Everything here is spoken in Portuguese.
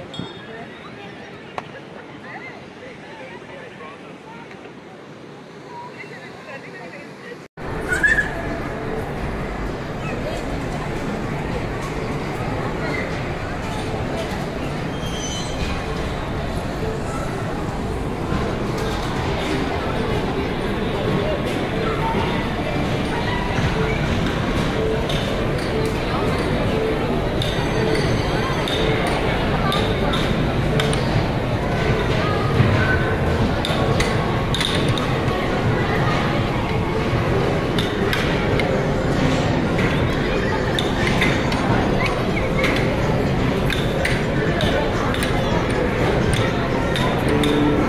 aí. you.